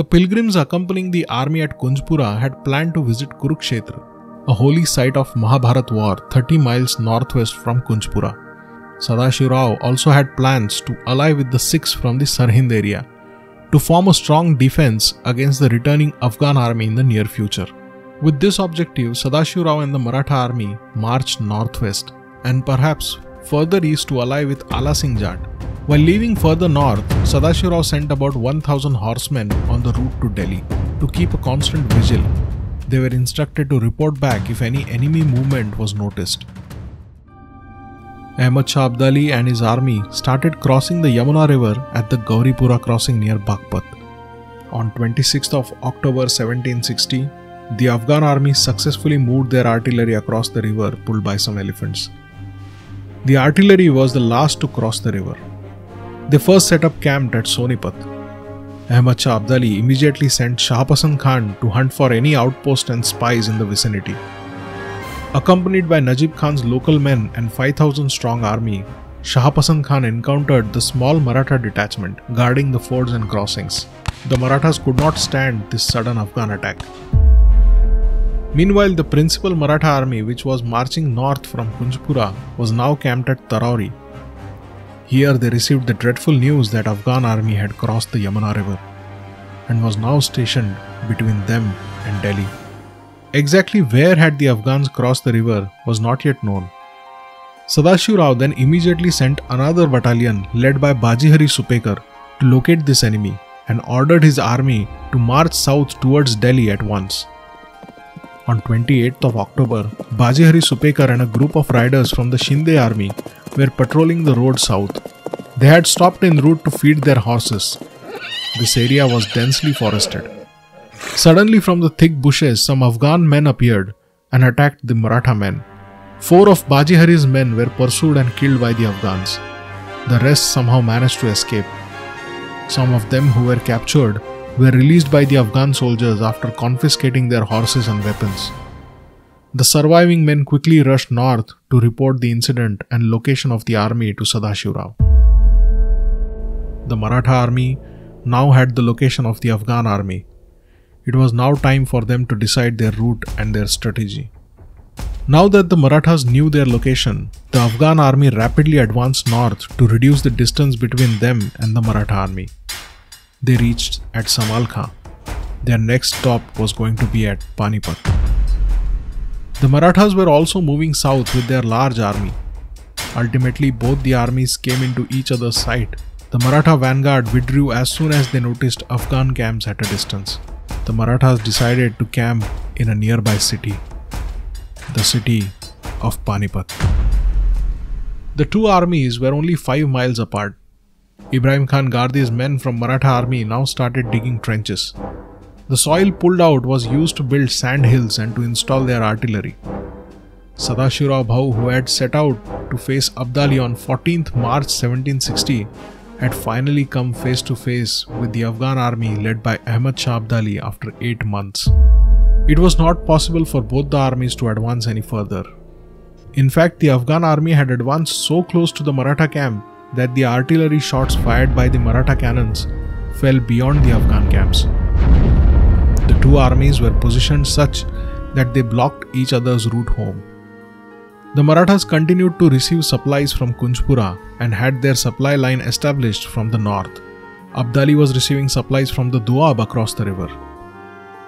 The pilgrims accompanying the army at Kunjpura had planned to visit Kurukshetra, a holy site of Mahabharat war 30 miles northwest from Kunjpura. Sadashiv Rao also had plans to ally with the Sikhs from the Sirhind area to form a strong defense against the returning Afghan army in the near future. With this objective, Sadashiv Rao and the Maratha army marched northwest and perhaps further east to ally with Ala Singh Jat. While leaving further north, Sadashiv Rao sent about 1000 horsemen on the route to Delhi to keep a constant vigil. They were instructed to report back if any enemy movement was noticed. Ahmad Shah Abdali and his army started crossing the Yamuna river at the Gauripura crossing near Baghpat. On 26th of October 1760, the Afghan army successfully moved their artillery across the river pulled by some elephants. The artillery was the last to cross the river. They first set up camp at Sonipat. Ahmad Shah Abdali immediately sent Shahpasand Khan to hunt for any outpost and spies in the vicinity. Accompanied by Najib Khan's local men and 5000 strong army, Shahpasand Khan encountered the small Maratha detachment guarding the fords and crossings. The Marathas could not stand this sudden Afghan attack. Meanwhile, the principal Maratha army, which was marching north from Kunjpura, was now camped at Tarauri. Here they received the dreadful news that Afghan army had crossed the Yamuna river and was now stationed between them and Delhi. Exactly where had the Afghans crossed the river was not yet known. Sadashiv Rao then immediately sent another battalion led by Bajihari Supekar to locate this enemy and ordered his army to march south towards Delhi at once. On 28th of October, Bajihari Supekar and a group of riders from the Shinde army were patrolling the road south. They had stopped en route to feed their horses. This area was densely forested. Suddenly, from the thick bushes, some Afghan men appeared and attacked the Maratha men. Four of Bajihari's men were pursued and killed by the Afghans. The rest somehow managed to escape. Some of them who were captured were released by the Afghan soldiers after confiscating their horses and weapons. The surviving men quickly rushed north to report the incident and location of the army to Sadashiv Rao. The Maratha army now had the location of the Afghan army. It was now time for them to decide their route and their strategy. Now that the Marathas knew their location, the Afghan army rapidly advanced north to reduce the distance between them and the Maratha army. They reached at Samalkha. Their next stop was going to be at Panipat. The Marathas were also moving south with their large army. Ultimately, both the armies came into each other's sight. The Maratha vanguard withdrew as soon as they noticed Afghan camps at a distance. The Marathas decided to camp in a nearby city, the city of Panipat. The two armies were only 5 miles apart. Ibrahim Khan Gardi's men from Maratha army now started digging trenches. The soil pulled out was used to build sand hills and to install their artillery. Sadashiv Rao Bhau, who had set out to face Abdali on 14th March 1760, had finally come face to face with the Afghan army led by Ahmad Shah Abdali after 8 months. It was not possible for both the armies to advance any further. In fact, the Afghan army had advanced so close to the Maratha camp that the artillery shots fired by the Maratha cannons fell beyond the Afghan camps. Two armies were positioned such that they blocked each other's route home. The Marathas continued to receive supplies from Kunjpura and had their supply line established from the north. Abdali was receiving supplies from the Doab across the river.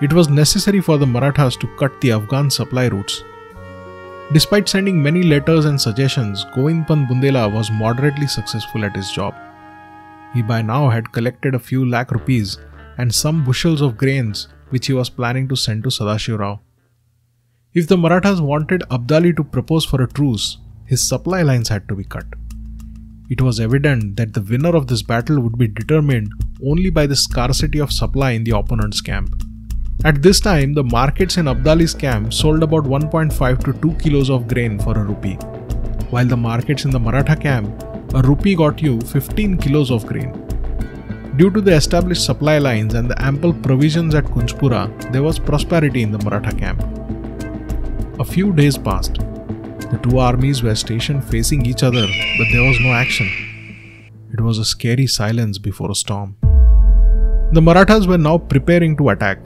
It was necessary for the Marathas to cut the Afghan supply routes Despite sending many letters and suggestions, Govind Pant Bundela was moderately successful at his job. He by now had collected a few lakh rupees and some bushels of grains which he was planning to send to Sadashiv Rao. If the Marathas wanted Abdali to propose for a truce, his supply lines had to be cut. It was evident that the winner of this battle would be determined only by the scarcity of supply in the opponent's camp. At this time, the markets in Abdali's camp sold about 1.5 to 2 kilos of grain for a rupee, while the markets in the Maratha camp, a rupee got you 15 kilos of grain. Due to the established supply lines and the ample provisions at Kunjpura, there was prosperity in the Maratha camp. A few days passed. The two armies were stationed facing each other, but there was no action. It was a scary silence before a storm. The Marathas were now preparing to attack.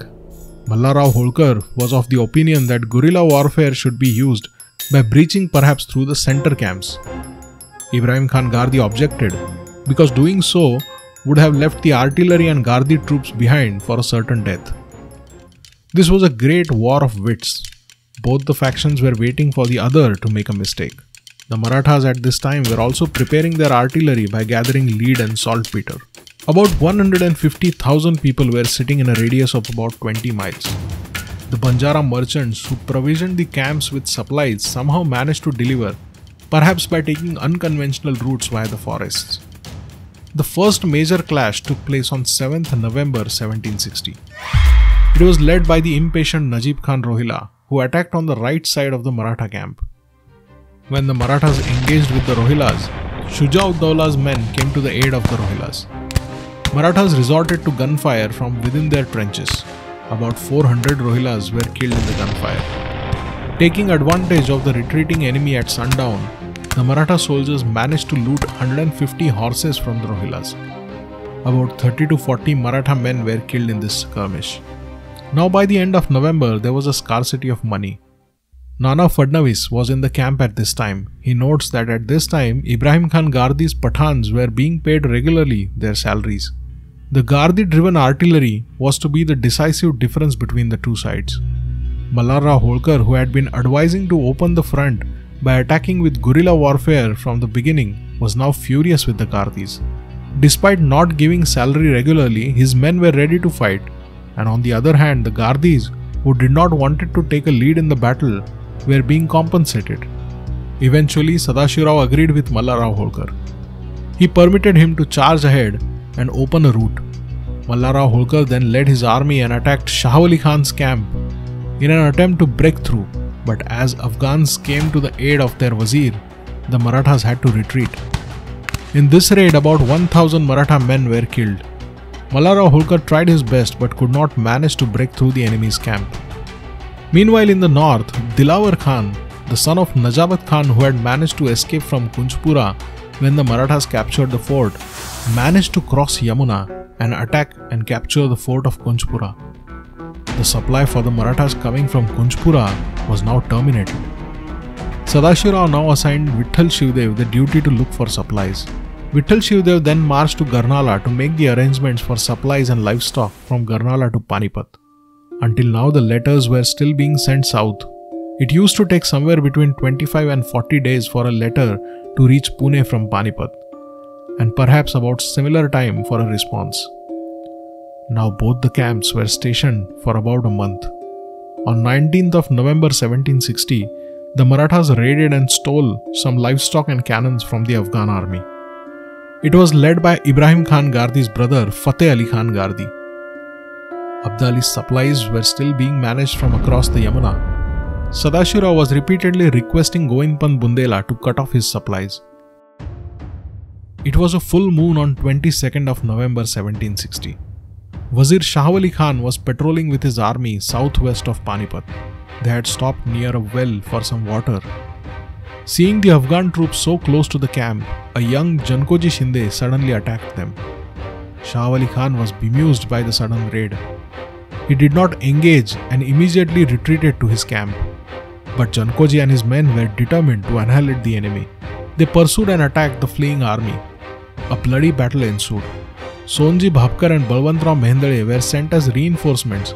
Malharrao Holkar was of the opinion that guerrilla warfare should be used by breaching perhaps through the center camps. Ibrahim Khan Gardi objected because doing so would have left the artillery and Gardi troops behind for a certain death. This was a great war of wits. Both the factions were waiting for the other to make a mistake. The Marathas at this time were also preparing their artillery by gathering lead and saltpeter. About 150,000 people were sitting in a radius of about 20 miles. The Banjara merchants who provisioned the camps with supplies somehow managed to deliver, perhaps by taking unconventional routes via the forests. The first major clash took place on 7th November 1760. It was led by the impatient Najib Khan Rohilla, who attacked on the right side of the Maratha camp. When the Marathas engaged with the Rohillas, Shuja ud men came to the aid of the Rohillas. Marathas resorted to gunfire from within their trenches. About 400 Rohillas were killed in the gunfire. Taking advantage of the retreating enemy at sundown, the Maratha soldiers managed to loot 150 horses from the Rohillas. About 30 to 40 Maratha men were killed in this skirmish. Now, by the end of November, there was a scarcity of money. Nana Fadnavis was in the camp at this time. He notes that at this time, Ibrahim Khan Gardi's Pathans were being paid regularly their salaries. The Gardi driven artillery was to be the decisive difference between the two sides. Malharrao Holkar, who had been advising to open the front by attacking with guerrilla warfare from the beginning, was now furious with the Gardis. Despite not giving salary regularly, his men were ready to fight, and on the other hand, the Gardis, who did not wanted to take a lead in the battle, were being compensated. Eventually, Sadashivrao agreed with Malharrao Holkar. He permitted him to charge ahead and open a route. Malharrao Holkar then led his army and attacked Shahwali Khan's camp in an attempt to break through, but as Afghans came to the aid of their wazir, the Marathas had to retreat. In this raid, about 1000 Maratha men were killed. Malharrao Holkar tried his best but could not manage to break through the enemy's camp. Meanwhile, in the north, Dilawar Khan, the son of Najabat Khan who had managed to escape from Kunjpura when the Marathas captured the fort, managed to cross Yamuna and attack and capture the fort of Kunjpura. The supply for the Marathas coming from Kunjpura was now terminated. Sadashivrao now assigned Vitthal Shivdev the duty to look for supplies. Vitthal Shivdev then marched to Garnala to make the arrangements for supplies and livestock from Garnala to Panipat. Until now, the letters were still being sent south. It used to take somewhere between 25 and 40 days for a letter to reach Pune from Panipat, and perhaps about similar time for a response. Now both the camps were stationed for about a month. On 19th of November 1760, the Marathas raided and stole some livestock and cannons from the Afghan army. It was led by Ibrahim Khan Gardi's brother Fateh Ali Khan Gardi. Abdali's supplies were still being managed from across the Yamuna Sadashivrao was repeatedly requesting Govindpant Bundela to cut off his supplies. It was a full moon on 22nd of November 1760. Wazir Shahwali Khan was patrolling with his army southwest of Panipat. They had stopped near a well for some water. Seeing the Afghan troops so close to the camp, a young Jankoji Shinde suddenly attacked them. Shahwali Khan was bemused by the sudden raid. He did not engage and immediately retreated to his camp. But Jankoji and his men were determined to annihilate the enemy. They pursued and attacked the fleeing army. A bloody battle ensued. Sonji Bhapkar and Balwantrao Mehendale were sent as reinforcements,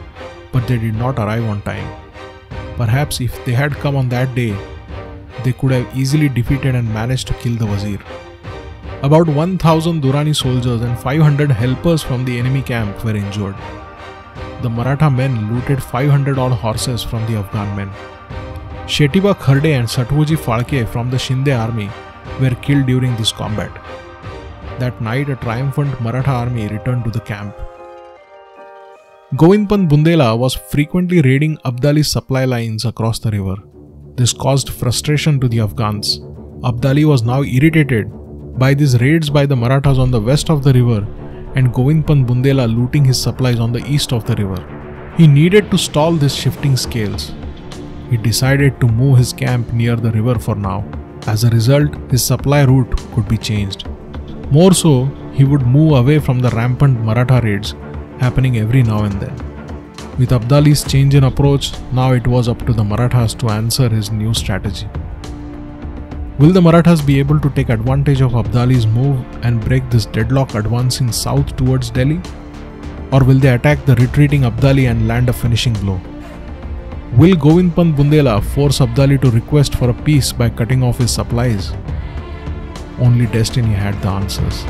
but they did not arrive on time. Perhaps if they had come on that day, they could have easily defeated and managed to kill the Wazir. About 1000 Durrani soldiers and 500 helpers from the enemy camp were injured. The Maratha men looted 500 odd horses from the Afghan men. Shetiba Kharde and Satwuji Phalke from the Shinde army were killed during this combat. That night, a triumphant Maratha army returned to the camp. Govindpant Bundela was frequently raiding Abdali's supply lines across the river. This caused frustration to the Afghans. Abdali was now irritated by these raids by the Marathas on the west of the river and Govindpant Bundela looting his supplies on the east of the river. He needed to stall these shifting scales he decided to move his camp near the river for now. As a result, his supply route could be changed. More so, he would move away from the rampant Maratha raids happening every now and then. With Abdali's change in approach, now it was up to the Marathas to answer his new strategy. Will the Marathas be able to take advantage of Abdali's move and break this deadlock advancing south towards Delhi? Or will they attack the retreating Abdali and land a finishing blow? Will Govind Pant Bundela force Abdali to request for a peace by cutting off his supplies? Only destiny had the answers.